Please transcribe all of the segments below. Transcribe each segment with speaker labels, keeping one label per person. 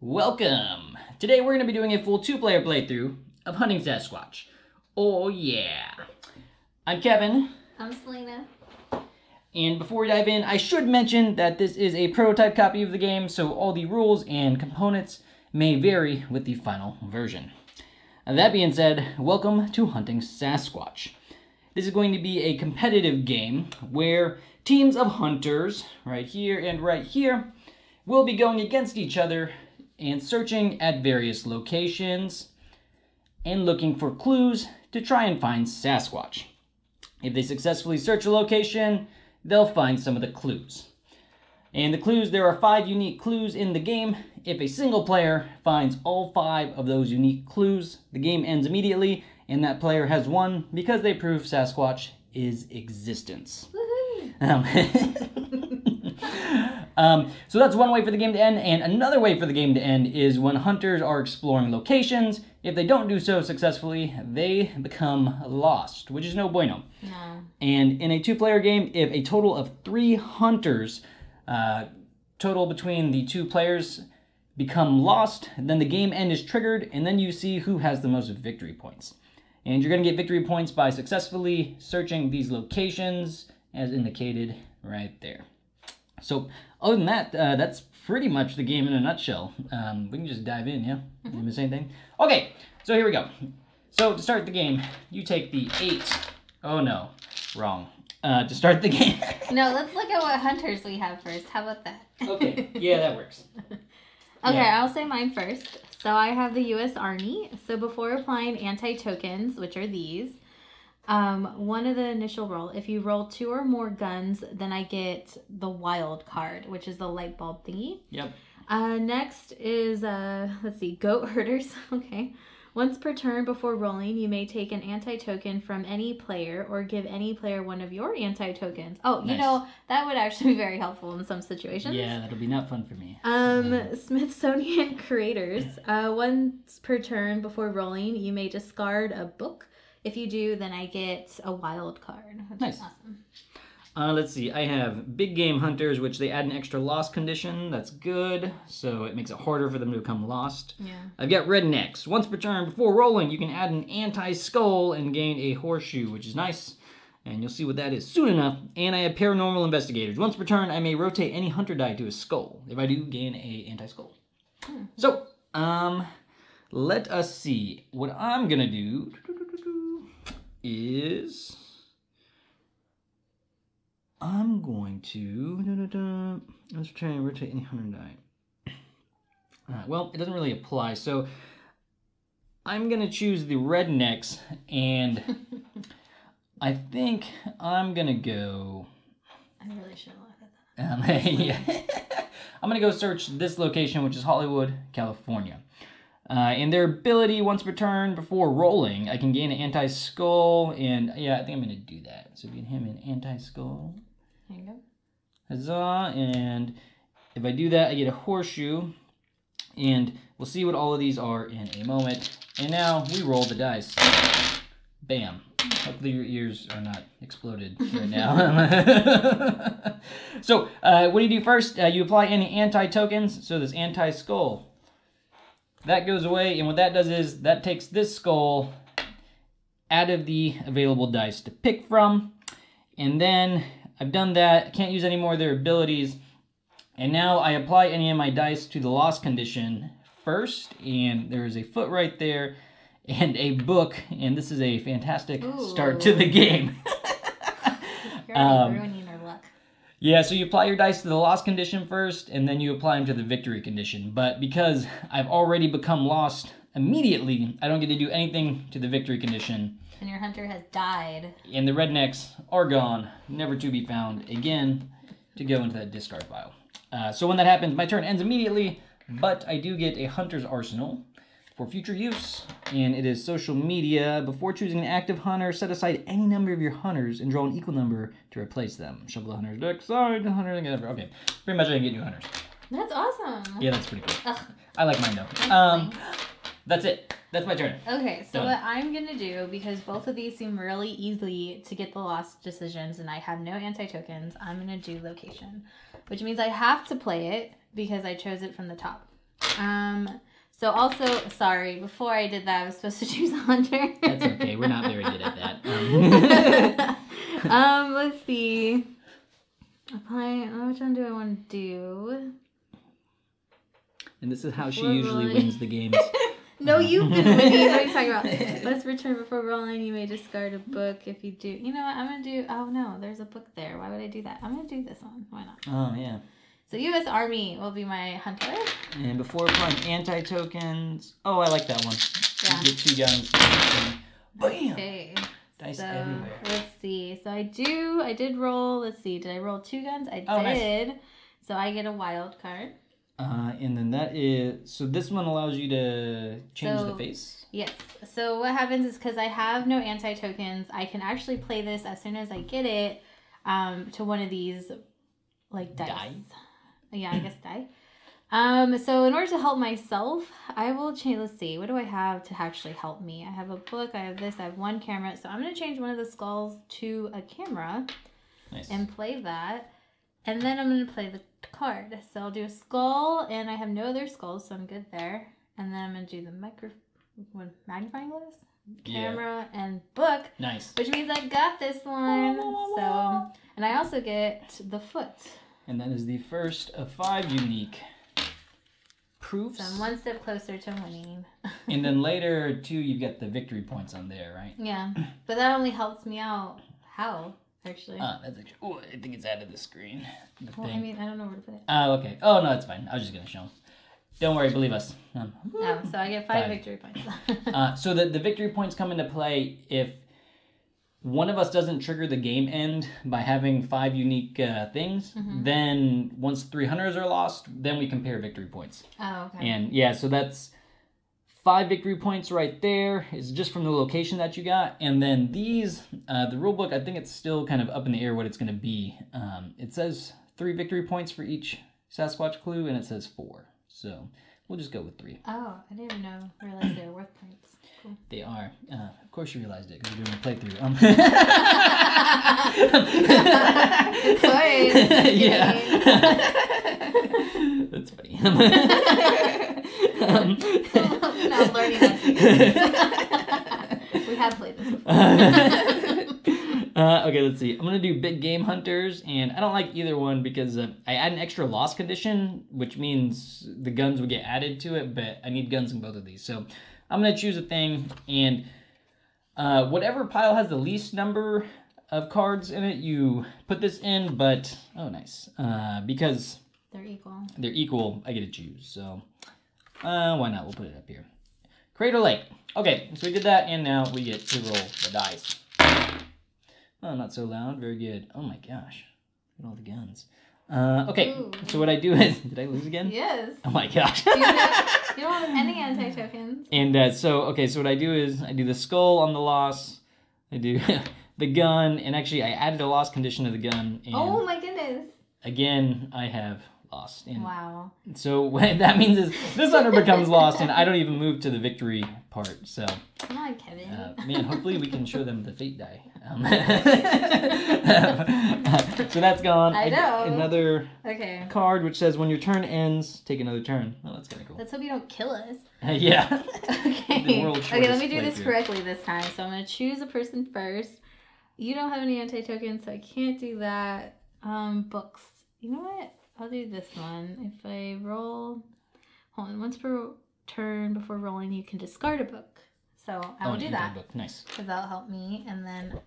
Speaker 1: Welcome! Today we're going to be doing a full two-player playthrough of Hunting Sasquatch. Oh yeah! I'm Kevin,
Speaker 2: I'm Selena.
Speaker 1: and before we dive in, I should mention that this is a prototype copy of the game, so all the rules and components may vary with the final version. And that being said, welcome to Hunting Sasquatch. This is going to be a competitive game where teams of hunters, right here and right here, will be going against each other and searching at various locations and looking for clues to try and find Sasquatch. If they successfully search a location, they'll find some of the clues. And the clues, there are five unique clues in the game. If a single player finds all five of those unique clues, the game ends immediately, and that player has won because they prove Sasquatch is existence. Um, um, so that's one way for the game to end, and another way for the game to end is when hunters are exploring locations. If they don't do so successfully, they become lost, which is no bueno.
Speaker 2: No.
Speaker 1: And in a two player game, if a total of three hunters uh, total between the two players become lost, then the game end is triggered, and then you see who has the most victory points. And you're going to get victory points by successfully searching these locations as indicated right there. So, other than that, uh, that's pretty much the game in a nutshell. Um, we can just dive in, yeah? Did I miss anything? Okay, so here we go. So, to start the game, you take the eight. Oh no, wrong. Uh, to start the game.
Speaker 2: No, let's look at what hunters we have first. How about that?
Speaker 1: okay, yeah, that works.
Speaker 2: Okay,
Speaker 1: Yeah.
Speaker 2: I'll say mine first. So I have the U.S. Army. So before applying anti-tokens, which are these, um, one of the initial roll, if you roll two or more guns, then I get the wild card, which is the light bulb thingy.
Speaker 1: Yep.
Speaker 2: Uh, next is uh, let's see, goat herders. okay. Once per turn before rolling, you may take an anti-token from any player or give any player one of your anti-tokens. Oh, you know that would actually be very helpful in some situations.
Speaker 1: Yeah, that'll be not fun for me.
Speaker 2: Um, Smithsonian creators. Uh, once per turn before rolling, you may discard a book. If you do, then I get a wild card. Which
Speaker 1: Nice.
Speaker 2: is awesome.
Speaker 1: Uh, let's see. I have big game hunters, which they add an extra lost condition. That's good. So it makes it harder for them to become lost.
Speaker 2: Yeah.
Speaker 1: I've got rednecks. Once per turn before rolling, you can add an anti skull and gain a horseshoe, which is nice. And you'll see what that is soon enough. And I have paranormal investigators. Once per turn, I may rotate any hunter die to a skull. If I do, gain a anti skull. So, um, let us see. What I'm gonna do is I'm going to let's try and rotate any die. Uh, well, it doesn't really apply, so I'm gonna choose the rednecks, and I think I'm gonna go.
Speaker 2: I really should have laughed at that.
Speaker 1: Um, yeah. I'm gonna go search this location, which is Hollywood, California. Uh, and their ability once per turn before rolling, I can gain an anti skull, and yeah, I think I'm gonna do that. So get him an anti skull.
Speaker 2: There you go.
Speaker 1: Huzzah! And if I do that, I get a horseshoe. And we'll see what all of these are in a moment. And now we roll the dice. Bam. Hopefully your ears are not exploded right now. so, uh, what do you do first? Uh, you apply any anti-tokens. So this anti-skull. That goes away, and what that does is that takes this skull out of the available dice to pick from. And then I've done that. Can't use any more of their abilities. And now I apply any of my dice to the loss condition first. And there is a foot right there and a book. And this is a fantastic start to the game. Um,
Speaker 2: ruining our luck.
Speaker 1: Yeah, so you apply your dice to the lost condition first, and then you apply them to the victory condition. But because I've already become lost immediately, I don't get to do anything to the victory condition.
Speaker 2: And your hunter has died.
Speaker 1: And the rednecks are gone, never to be found again, to go into that discard pile. Uh, so when that happens, my turn ends immediately, but I do get a hunter's arsenal for future use. And it is social media. Before choosing an active hunter, set aside any number of your hunters and draw an equal number to replace them. Shuffle the hunter's deck side, the hunter. Okay, pretty much I can get new hunters.
Speaker 2: That's awesome.
Speaker 1: Yeah, that's pretty cool.
Speaker 2: Ugh,
Speaker 1: I like mine though.
Speaker 2: that's
Speaker 1: Um, that's it. That's my turn.
Speaker 2: Okay, so
Speaker 1: Done.
Speaker 2: what I'm gonna do because both of these seem really easy to get the lost decisions, and I have no anti tokens. I'm gonna do location, which means I have to play it because I chose it from the top. Um. So also, sorry. Before I did that, I was supposed to choose Hunter.
Speaker 1: That's okay. We're not very good at that. Um,
Speaker 2: um. Let's see. Apply. oh, Which one do I want to do?
Speaker 1: and this is how she usually
Speaker 2: rolling.
Speaker 1: wins the games.
Speaker 2: No, you've been winning. What are you talking about? Let's return before rolling. You may discard a book if you do. You know what? I'm gonna do. Oh no, there's a book there. Why would I do that? I'm gonna do this one. Why not?
Speaker 1: Oh yeah.
Speaker 2: So U.S. Army will be my hunter.
Speaker 1: And before applying anti tokens, oh I like that one.
Speaker 2: Yeah.
Speaker 1: You get two guns. Bam!
Speaker 2: Okay.
Speaker 1: Dice
Speaker 2: So
Speaker 1: everywhere.
Speaker 2: let's see. So I do. I did roll. Let's see. Did I roll two guns? I
Speaker 1: Oh, nice.
Speaker 2: did. So I get a wild card.
Speaker 1: Uh, and then that is so. This one allows you to change the face.
Speaker 2: Yes. So what happens is because I have no anti tokens, I can actually play this as soon as I get it um, to one of these like dice.
Speaker 1: Die?
Speaker 2: Yeah, I guess die. Um, so in order to help myself, I will change. Let's see, what do I have to actually help me? I have a book. I have this. I have one camera. So I'm gonna change one of the skulls to a camera
Speaker 1: Nice.
Speaker 2: and play that. And then I'm gonna play the card. So I'll do a skull, and I have no other skulls, so I'm good there. And then I'm gonna do the micro, what, magnifying glass,
Speaker 1: Yeah.
Speaker 2: camera, and book,
Speaker 1: Nice.
Speaker 2: which means I got this one. So, and I also get the foot.
Speaker 1: And that is the first of five unique proofs.
Speaker 2: So I'm one step closer to winning.
Speaker 1: and then later too, you get the victory points on there, right?
Speaker 2: Yeah, but that only helps me out. How actually?
Speaker 1: Ah, that's actually. Oh, I think it's out of the screen. The
Speaker 2: well, I mean, I don't know where to put it.
Speaker 1: Oh, okay. Oh no, it's fine. I was just gonna show them. Don't worry, believe us. Um,
Speaker 2: so I get five,
Speaker 1: Five.
Speaker 2: victory points.
Speaker 1: uh, so the the victory points come into play if one of us doesn't trigger the game end by having five unique uh, things.
Speaker 2: Mhm.
Speaker 1: Then once three hunters are lost, then we compare victory points.
Speaker 2: oh, okay.
Speaker 1: And yeah, so that's five victory points right there. Is just from the location that you got, and then these, uh, the rule book. I think it's still kind of up in the air what it's going to be. Um, it says three victory points for each Sasquatch clue, and it says four. So we'll just go with three.
Speaker 2: Oh, I didn't even know realize they were worth points. Cool.
Speaker 1: They are. Uh, of course, you realized it because you're doing a playthrough. Um, yeah. That's funny. um,
Speaker 2: No, I'm learning We have played this before.
Speaker 1: uh, okay, let's see. I'm gonna do big game hunters, and I don't like either one because uh, I add an extra loss condition, which means the guns would get added to it. But I need guns in both of these, so I'm gonna choose a thing, and uh, whatever pile has the least number of cards in it, you put this in. But oh, nice, uh, because
Speaker 2: They're equal.
Speaker 1: they're equal, I get to choose. So, uh, why not? We'll put it up here. Crater Lake. Okay, so we did that, and now we get to roll the dice. Oh, not so loud. Very good. Oh my gosh. Look at all the guns. Uh, okay,
Speaker 2: Ooh.
Speaker 1: so what I do is, did I lose again?
Speaker 2: Yes.
Speaker 1: Oh my gosh.
Speaker 2: You don't, you don't have any anti tokens.
Speaker 1: and uh, so, okay, so what I do is I do the skull on the loss. I do the gun, and actually I added a loss condition to the gun, and
Speaker 2: Oh my goodness.
Speaker 1: again I have lost. And
Speaker 2: Wow.
Speaker 1: So what that means is this hunter becomes lost, and I don't even move to the victory part. So,
Speaker 2: Come on, Kevin.
Speaker 1: uh, man, hopefully we can show them the fate die. Um, so that's gone.
Speaker 2: I know.
Speaker 1: Another
Speaker 2: okay.
Speaker 1: card which says when your turn ends, take another turn. Oh, that's kind of cool.
Speaker 2: Let's hope you don't kill us.
Speaker 1: yeah.
Speaker 2: Okay. Okay, let me do this
Speaker 1: playthrough.
Speaker 2: correctly this time. So I'm gonna choose a person first. You don't have any anti tokens, so I can't do that. Um, books. You know what? I'll do this one. If I roll, hold on. Once per turn before rolling, you can discard a book. So I
Speaker 1: Oh,
Speaker 2: will
Speaker 1: an
Speaker 2: do that
Speaker 1: Book. Nice.
Speaker 2: because that'll help me. And then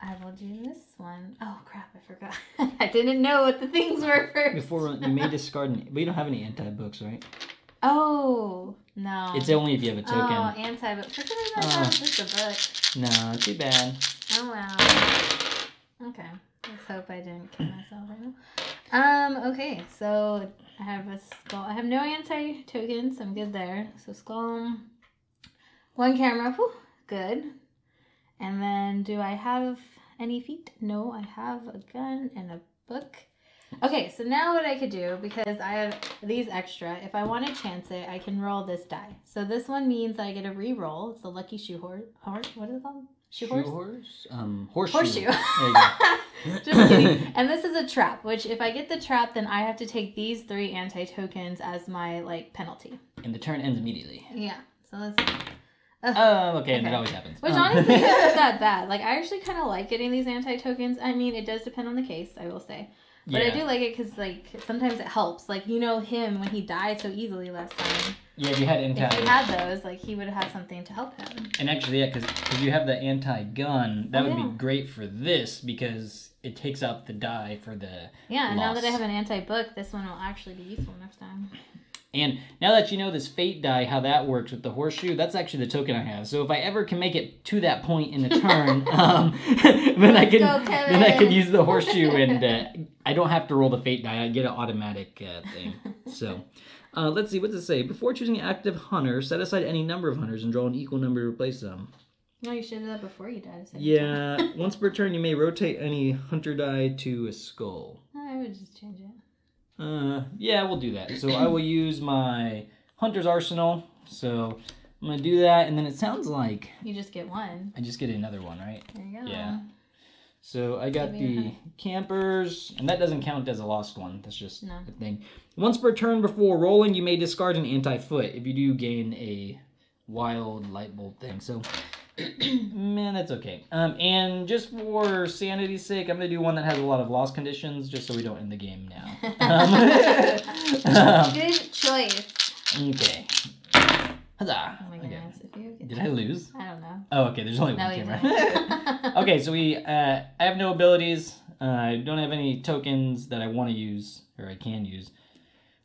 Speaker 2: I will do this one. Oh crap! I forgot. I didn't know what the things were first.
Speaker 1: Before you may discard, an, but you don't have any anti books, right?
Speaker 2: Oh no.
Speaker 1: It's only if you have a token.
Speaker 2: Oh, anti book. For some reason, I
Speaker 1: Oh.
Speaker 2: thought just a book.
Speaker 1: No, too bad.
Speaker 2: Oh wow. Okay. Let's hope I didn't kill myself right now. Um, okay, so I have a skull. I have no anti tokens, I'm good there. So skull one camera, whew, good. And then do I have any feet? No, I have a gun and a book. Okay, so now what I could do, because I have these extra, if I want to chance it, I can roll this die. So this one means I get a re-roll. It's the lucky shoe horse. What is it called? Shoe horse?
Speaker 1: horse? Um, horseshoe.
Speaker 2: Horseshoe.
Speaker 1: There you go.
Speaker 2: Just kidding. And this is a trap, which if I get the trap, then I have to take these three anti tokens as my like penalty.
Speaker 1: and the turn ends immediately.
Speaker 2: Yeah. So let's.
Speaker 1: Oh, okay, and it
Speaker 2: Okay.
Speaker 1: always happens.
Speaker 2: Which
Speaker 1: Um,
Speaker 2: honestly isn't that bad. Like I actually kind of like getting these anti tokens. I mean, it does depend on the case, I will say. But
Speaker 1: yeah.
Speaker 2: I do like it because like sometimes it helps. Like you know him when he died so easily last time.
Speaker 1: Yeah, if you had
Speaker 2: If he had those, like he would have had something to help him.
Speaker 1: and actually, yeah, because you have the anti-gun, that
Speaker 2: Oh,
Speaker 1: would
Speaker 2: yeah.
Speaker 1: be great for this because it takes out the die for the.
Speaker 2: Yeah, and now that I have an anti book, this one will actually be useful next time.
Speaker 1: And now that you know this fate die, how that works with the horseshoe, that's actually the token I have. So if I ever can make it to that point in the turn, um, then I can
Speaker 2: go,
Speaker 1: then I can use the horseshoe and uh, I don't have to roll the fate die. I get an automatic uh, thing. So. Uh, let's see, what does it say? Before choosing active hunter, set aside any number of hunters and draw an equal number to replace them.
Speaker 2: No, you should have that before you second
Speaker 1: Yeah, once per turn, you may rotate any hunter die to a skull.
Speaker 2: I would just change it.
Speaker 1: Uh, yeah, we'll do that. So I will use my hunter's arsenal. So I'm gonna do that, and then it sounds like
Speaker 2: You just get one.
Speaker 1: I just get another one, right?
Speaker 2: There you go.
Speaker 1: Yeah. So I got the campers, and that doesn't count as a lost one. That's just
Speaker 2: No.
Speaker 1: a thing. Once per turn before rolling, you may discard an anti-foot if you do gain a wild light bolt thing. So, man, that's okay. Um, and just for sanity's sake, I'm gonna do one that has a lot of loss conditions, just so we don't end the game now. Um,
Speaker 2: Good choice.
Speaker 1: okay. Huzzah!
Speaker 2: Oh my
Speaker 1: Okay.
Speaker 2: goodness.
Speaker 1: Did I lose?
Speaker 2: I don't know.
Speaker 1: Oh, okay. There's only
Speaker 2: No,
Speaker 1: one camera. okay, so we uh, I have no abilities. Uh, I don't have any tokens that I want to use or I can use.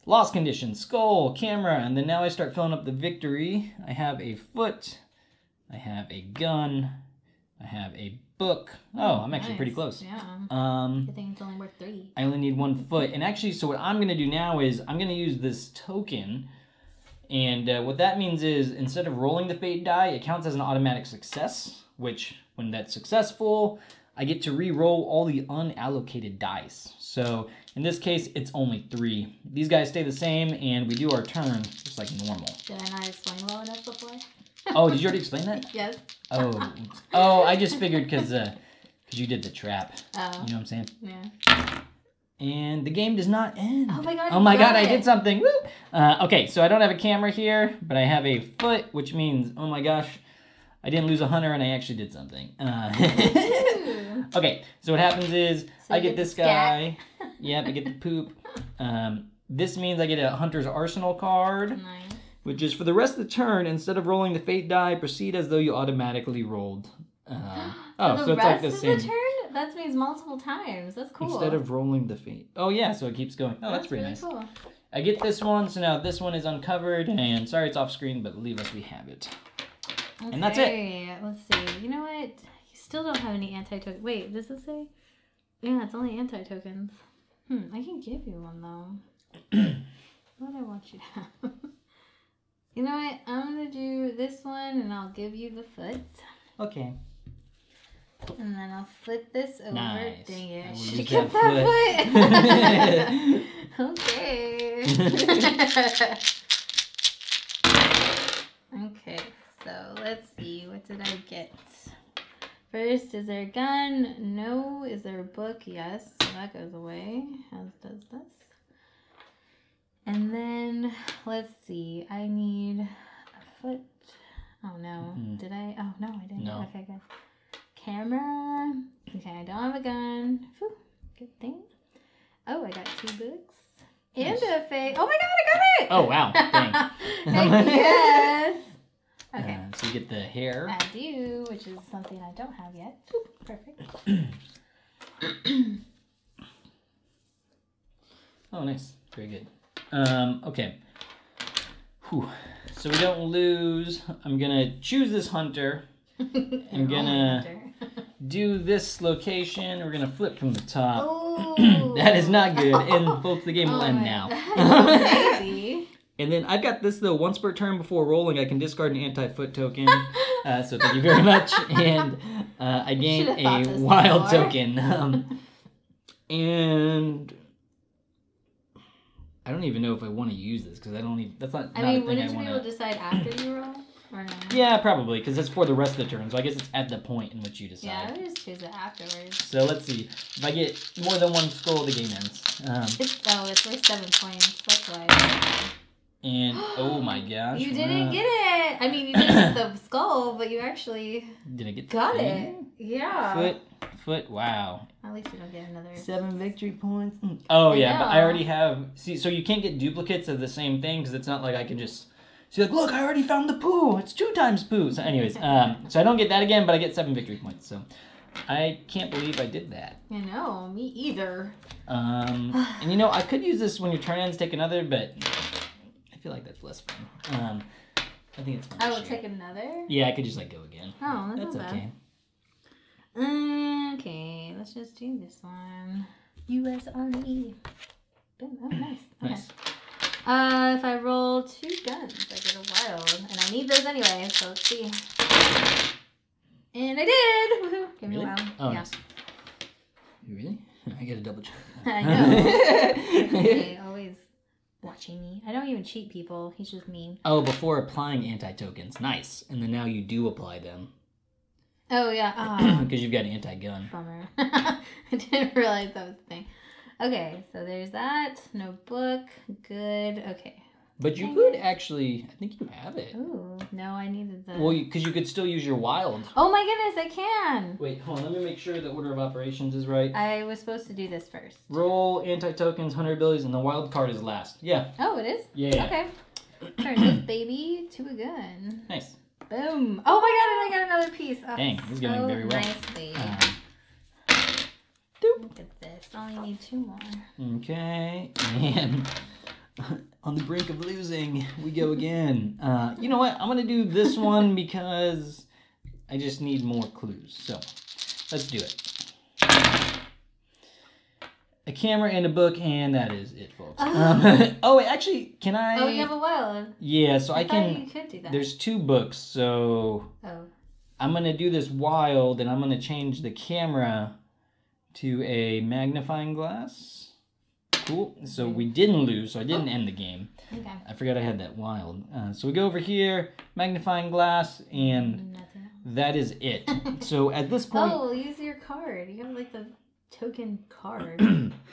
Speaker 1: Lost condition, skull, camera, and then now I start filling up the victory. I have a foot. I have a gun. I have a book. Oh, I'm actually pretty close.
Speaker 2: Yeah.
Speaker 1: Um,
Speaker 2: Good thing it's only worth three.
Speaker 1: I only need one foot. And actually, so what I'm going to do now is I'm going to use this token. And uh, what that means is instead of rolling the fate die, it counts as an automatic success, which when that's successful, I get to re-roll all the unallocated dice. So in this case, it's only three. These guys stay the same, and we do our turn just like normal.
Speaker 2: Did I not explain well enough before?
Speaker 1: Oh, did you already explain that?
Speaker 2: yes.
Speaker 1: Oh, oh, I just figured because uh, cause you did the trap.
Speaker 2: Oh.
Speaker 1: You know what I'm saying?
Speaker 2: Yeah.
Speaker 1: And the game does not end.
Speaker 2: Oh my god.
Speaker 1: Oh my god, I did something. Woo! Uh, okay, so I don't have a camera here, but I have a foot, which means, oh my gosh, I didn't lose a hunter and I actually did something. Uh, okay, so what happens is
Speaker 2: So
Speaker 1: I get
Speaker 2: get
Speaker 1: this guy. Yep, I get the poop. Um, this means I get a hunter's arsenal card,
Speaker 2: Nice.
Speaker 1: Which is for the rest of the turn, instead of rolling the fate die, proceed as though you automatically rolled. Um, oh, so it's like the
Speaker 2: rest of
Speaker 1: same.
Speaker 2: turn? That means multiple times. That's cool.
Speaker 1: Instead of rolling the fate. Oh yeah, so it keeps going. Oh, that's, pretty
Speaker 2: really
Speaker 1: nice.
Speaker 2: Cool.
Speaker 1: I get this one, so now this one is uncovered, and sorry it's off screen, but leave us, we have it. And that's it.
Speaker 2: Okay, Let's see. You know what? You still don't have any anti token. Wait, does it say? Yeah, it's only anti tokens. Hmm, I can give you one though. what do I want you to have? you know what? I'm gonna do this one, and I'll give you the foot,
Speaker 1: Okay.
Speaker 2: and then I'll flip this over.
Speaker 1: Nice.
Speaker 2: Dang it!
Speaker 1: I
Speaker 2: I
Speaker 1: will
Speaker 2: should have
Speaker 1: use
Speaker 2: kept
Speaker 1: that
Speaker 2: that foot. okay. okay. So let's see. What did I get? First, is there a gun? No. Is there a book? Yes. So that goes away. As does this. And then let's see. I need a foot. Oh no.
Speaker 1: Mhm.
Speaker 2: Did I? Oh no, I didn't.
Speaker 1: No.
Speaker 2: Okay, good. Camera. Okay, I don't have a gun. Whew, good thing. Oh, I got two books. And
Speaker 1: Nice.
Speaker 2: a face. Oh my god, I got it!
Speaker 1: Oh, wow.
Speaker 2: Yes. Okay.
Speaker 1: Uh, so you get the hair.
Speaker 2: I do, which is something I don't have yet. Perfect.
Speaker 1: Oh, nice. Very good. Um, okay. Whew. So we don't lose. I'm gonna choose this hunter.
Speaker 2: I'm
Speaker 1: gonna- Do this location. We're gonna flip from the top.
Speaker 2: Oh,
Speaker 1: that is not good. And folks, the game will
Speaker 2: Oh
Speaker 1: end now. And then I've got this though. Once per turn before rolling, I can discard an anti-foot token. Uh, so thank you very much. And uh, I gain a wild
Speaker 2: before.
Speaker 1: token. Um, and I don't even know if I want to use this because I don't even. That's not.
Speaker 2: I
Speaker 1: not
Speaker 2: mean, wouldn't
Speaker 1: I
Speaker 2: you
Speaker 1: want
Speaker 2: be able to decide after you roll? Or no?
Speaker 1: Yeah, probably, because it's for the rest of the turn. So I guess it's at the point in which you decide.
Speaker 2: Yeah, I would just choose it afterwards.
Speaker 1: So let's see. If I get more than one skull, the game ends. Um,
Speaker 2: It's oh, it's worth seven points. That's why.
Speaker 1: And oh my gosh.
Speaker 2: You didn't
Speaker 1: wow.
Speaker 2: get it. I mean, you didn't get the skull, but you actually
Speaker 1: Did I get the
Speaker 2: got
Speaker 1: thing?
Speaker 2: it. Yeah.
Speaker 1: Foot, foot. Wow.
Speaker 2: At least you don't get another.
Speaker 1: Seven victory points. Mm. Oh
Speaker 2: I
Speaker 1: yeah, but I already have. See, so you can't get duplicates of the same thing because it's not like I can just. See, like, look, I already found the poo. It's two times poo. So, anyways, um, so I don't get that again, but I get seven victory points. So, I can't believe I did that.
Speaker 2: I know. Me either.
Speaker 1: Um, and you know, I could use this when your turn ends, take another, but I feel like that's less fun. Um, I think it's fun.
Speaker 2: I will
Speaker 1: share.
Speaker 2: take another.
Speaker 1: Yeah, I could just like go again.
Speaker 2: Oh, that's,
Speaker 1: That's okay.
Speaker 2: Okay, let's just do this one. U.S. Army. Oh, nice. Okay.
Speaker 1: Nice.
Speaker 2: Uh, if I roll two guns, I get a wild, and I need those anyway. So let's see. And I did. Woohoo! Give me
Speaker 1: Really?
Speaker 2: a wild.
Speaker 1: Oh,
Speaker 2: yeah.
Speaker 1: nice. You really? I gotta double check.
Speaker 2: I know. Okay, watching me. I don't even cheat people. He's just mean.
Speaker 1: oh, before applying anti tokens, nice. And then now you do apply them
Speaker 2: Oh yeah. Ah. Oh,
Speaker 1: because you've got anti gun.
Speaker 2: bummer. I didn't realize that was the thing. Okay, so there's that. No book. Good. Okay.
Speaker 1: But you could actually, I think you have it.
Speaker 2: Ooh, no, I needed the.
Speaker 1: Well, because you, could still use your wild.
Speaker 2: oh my goodness, I can.
Speaker 1: Wait, hold on. Let me make sure the order of operations is right.
Speaker 2: I was supposed to do this first.
Speaker 1: Roll anti tokens, hunter abilities, and the wild card is last. Yeah.
Speaker 2: Oh, it is.
Speaker 1: Yeah.
Speaker 2: Okay. Turn this baby to a gun.
Speaker 1: Nice.
Speaker 2: Boom. Oh my god, and I got another piece. Oh,
Speaker 1: Dang, this is going
Speaker 2: so
Speaker 1: very well.
Speaker 2: Nicely.
Speaker 1: Um,
Speaker 2: Look at this. I only need two more.
Speaker 1: Okay, and on the brink of losing, we go again. Uh, you know what? I'm gonna do this one because I just need more clues. So let's do it. A camera and a book, and that is it, folks. Um, oh, wait, actually, can I?
Speaker 2: Oh, you have a wild.
Speaker 1: yeah, so I,
Speaker 2: thought
Speaker 1: can.
Speaker 2: You could do that.
Speaker 1: There's two books, so
Speaker 2: Oh.
Speaker 1: I'm gonna do this wild, and I'm gonna change the camera to a magnifying glass. Cool. So we didn't lose, so I didn't end the game.
Speaker 2: Okay.
Speaker 1: I forgot I had that wild. Uh, so we go over here, magnifying glass, and
Speaker 2: Nothing.
Speaker 1: that is it. So at this point,
Speaker 2: Oh, use your card. You have like the token card.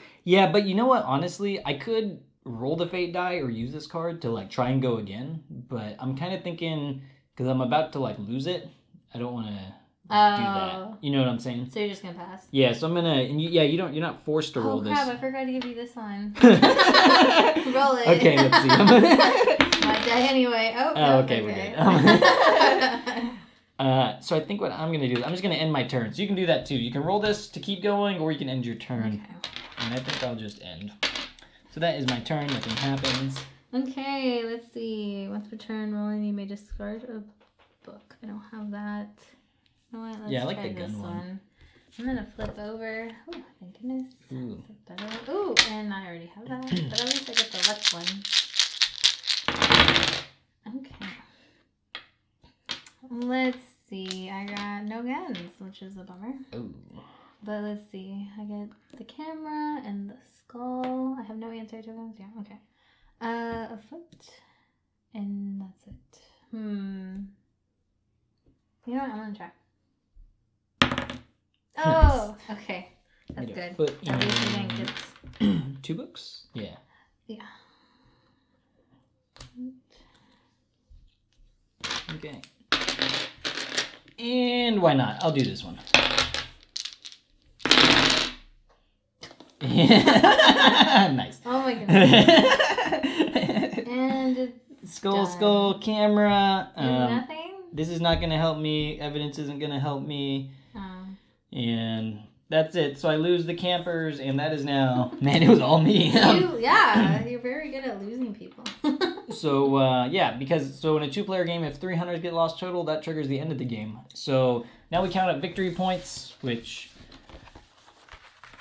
Speaker 1: yeah, but you know what? Honestly, I could roll the fate die or use this card to like try and go again. But I'm kind of thinking because I'm about to like lose it. I don't want to do that.
Speaker 2: Oh.
Speaker 1: You know what I'm saying?
Speaker 2: So you're just gonna pass.
Speaker 1: Yeah, so I'm gonna. And you, yeah, you don't. You're not forced to roll
Speaker 2: oh
Speaker 1: this.
Speaker 2: crap! I forgot to give you this one. Roll it.
Speaker 1: Okay, let's see.
Speaker 2: My die anyway. Oh.
Speaker 1: Oh,
Speaker 2: no,
Speaker 1: okay, we're good. uh, so I think what I'm gonna do is I'm just gonna end my turn. So you can do that too. You can roll this to keep going, or you can end your turn. Okay. And I think I'll just end. So that is my turn. Nothing happens.
Speaker 2: Okay, let's see. Once per turn rolling, you may discard a book. I don't have that. You know what? Let's
Speaker 1: Yeah, I like
Speaker 2: try
Speaker 1: the gun
Speaker 2: this
Speaker 1: one.
Speaker 2: I'm gonna flip over. Oh, thank goodness.
Speaker 1: Ooh.
Speaker 2: Ooh, and I already have that. But at least I get the left one. Okay. Let's see. I got no guns, which is a bummer.
Speaker 1: Ooh.
Speaker 2: But let's see. I get the camera and the skull. I have no anti tokens. Yeah, okay. Uh, a foot. And that's it. Hmm. You know what? I'm gonna try. Oh, okay. That's
Speaker 1: a
Speaker 2: good.
Speaker 1: foot
Speaker 2: At least we didn't get.
Speaker 1: Two books? Yeah.
Speaker 2: Yeah.
Speaker 1: Okay. And why not? I'll do this one. nice.
Speaker 2: Oh my goodness. and it's
Speaker 1: skull,
Speaker 2: Done.
Speaker 1: skull, camera. Um,
Speaker 2: nothing?
Speaker 1: this is not going to help me. Evidence isn't going to help me.
Speaker 2: Um,
Speaker 1: And that's it. So I lose the campers, and that is now. Man, it was all me.
Speaker 2: you, yeah, you're very good at losing people.
Speaker 1: So uh, yeah, because so in a two-player game, if three hunters get lost total, that triggers the end of the game. So now we count up victory points, which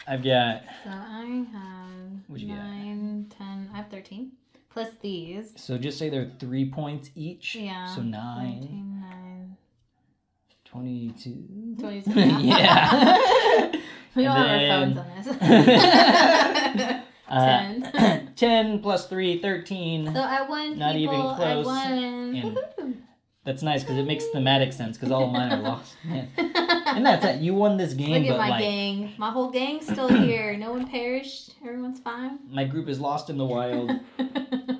Speaker 1: I've got.
Speaker 2: So I have
Speaker 1: you
Speaker 2: nine, ten. I have thirteen plus these.
Speaker 1: So just say they're three points each.
Speaker 2: Yeah.
Speaker 1: So nine,
Speaker 2: 14, nine.
Speaker 1: 22.
Speaker 2: 22,
Speaker 1: yeah.
Speaker 2: We don't
Speaker 1: And
Speaker 2: have our phones on this.
Speaker 1: Uh,
Speaker 2: Ten.
Speaker 1: 10 plus 3, 13.
Speaker 2: So I won
Speaker 1: Not even close.
Speaker 2: I won.
Speaker 1: That's nice because it makes thematic sense because all of mine are lost. And that's it. You won this game,
Speaker 2: Look at my
Speaker 1: like
Speaker 2: gang. My whole gang's still here. No one perished. Everyone's fine.
Speaker 1: my group is lost in the wild,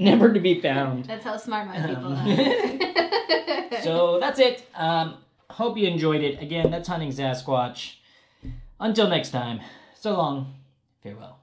Speaker 1: never to be found.
Speaker 2: That's how smart my people
Speaker 1: Um,
Speaker 2: are.
Speaker 1: So that's it. Um, hope you enjoyed it. Again, that's hunting Sasquatch. Until next time. So long. Farewell.